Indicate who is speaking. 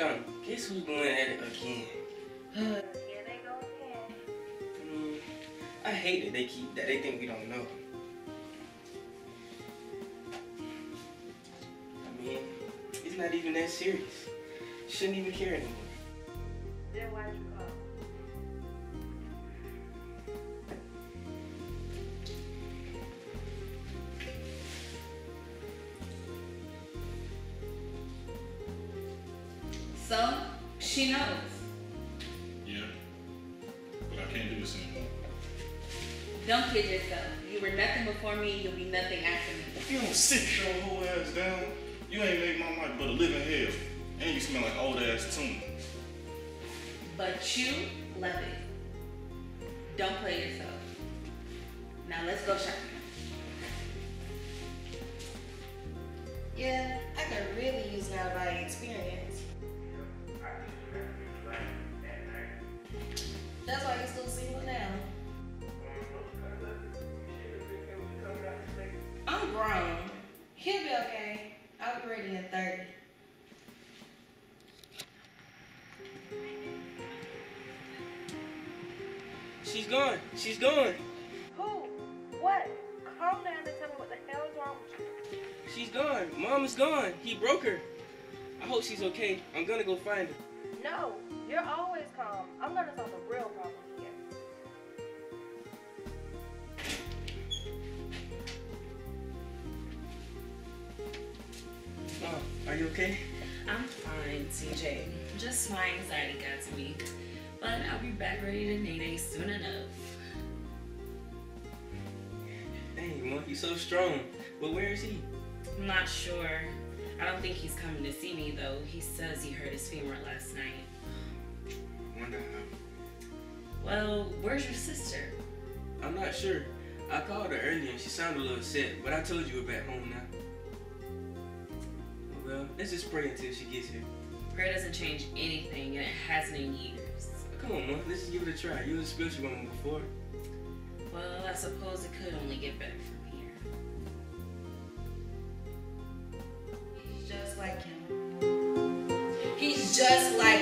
Speaker 1: Done. Guess who's going at it again?
Speaker 2: Here they go again.
Speaker 1: I hate that they keep that they think we don't know. I mean, it's not even that serious. Shouldn't even care anymore.
Speaker 2: Then why'd you call?
Speaker 3: So, she knows.
Speaker 4: Yeah. But I can't do this anymore.
Speaker 3: Don't kid yourself. You were nothing before me, you'll be nothing after me.
Speaker 4: If you don't sit your whole ass down, you ain't made my life but a living hell. And you smell like old ass tuna.
Speaker 3: But you love it. Don't play yourself. Now let's go shopping.
Speaker 2: Yeah, I could really use an out of body experience. 30.
Speaker 1: She's gone. She's gone.
Speaker 2: Who? What? Calm down and tell me what the hell is wrong with you.
Speaker 1: She's gone. Mom is gone. He broke her. I hope she's okay. I'm gonna go find her.
Speaker 2: No, you're always calm. I'm gonna solve the real problem
Speaker 1: okay?
Speaker 5: I'm fine, TJ. Just my anxiety got to me. But I'll be back ready to Nene soon enough.
Speaker 1: Dang, Mom, he's so strong. But where is he?
Speaker 5: I'm not sure. I don't think he's coming to see me though. He says he hurt his femur last night.
Speaker 1: Wonder how.
Speaker 5: Well, where's your sister?
Speaker 1: I'm not sure. I called her earlier and she sounded a little sad, but I told you we're back home now. Well, let's just pray until she gets here.
Speaker 5: Prayer doesn't change anything and it hasn't in years.
Speaker 1: Come on, Mom, let's just give it a try. You was a special woman before.
Speaker 5: Well, I suppose it could only get better from here.
Speaker 2: He's just like him. He's just like